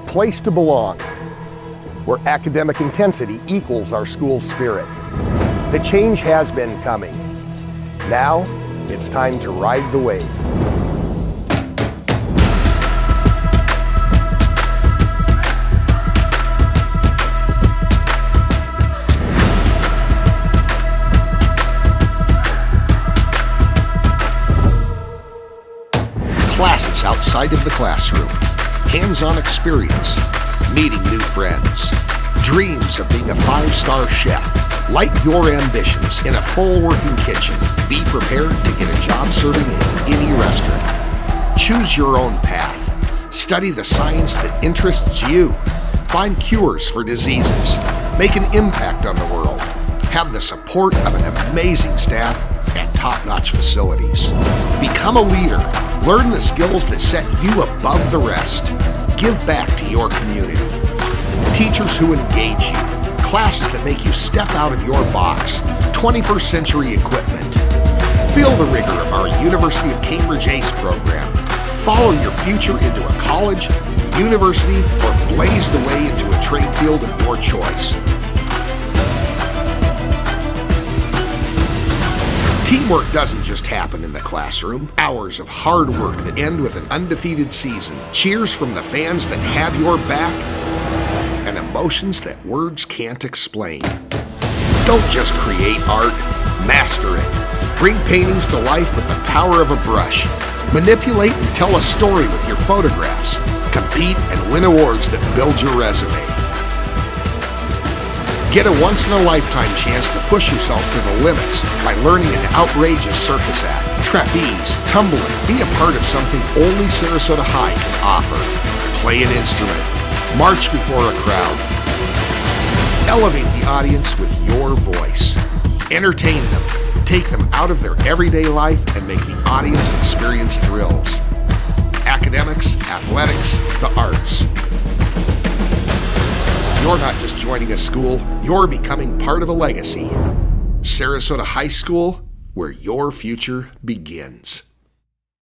place to belong, where academic intensity equals our school spirit. The change has been coming. Now, it's time to ride the wave. classes outside of the classroom, hands-on experience, meeting new friends, dreams of being a five-star chef. Light your ambitions in a full working kitchen. Be prepared to get a job serving in any restaurant. Choose your own path. Study the science that interests you. Find cures for diseases. Make an impact on the world. Have the support of an amazing staff and top-notch facilities. Become a leader Learn the skills that set you above the rest. Give back to your community. Teachers who engage you. Classes that make you step out of your box. 21st century equipment. Feel the rigor of our University of Cambridge AICE program. Follow your future into a college, university, or blaze the way into a trade field of your choice. Teamwork doesn't just happen in the classroom. Hours of hard work that end with an undefeated season. Cheers from the fans that have your back. And emotions that words can't explain. Don't just create art, master it. Bring paintings to life with the power of a brush. Manipulate and tell a story with your photographs. Compete and win awards that build your resume. Get a once-in-a-lifetime chance to push yourself to the limits by learning an outrageous circus act, trapeze, tumbling. Be a part of something only Sarasota High can offer. Play an instrument. March before a crowd. Elevate the audience with your voice. Entertain them. Take them out of their everyday life and make the audience experience thrills. Academics, athletics, You're not just joining a school, you're becoming part of a legacy. Sarasota High School, where your future begins.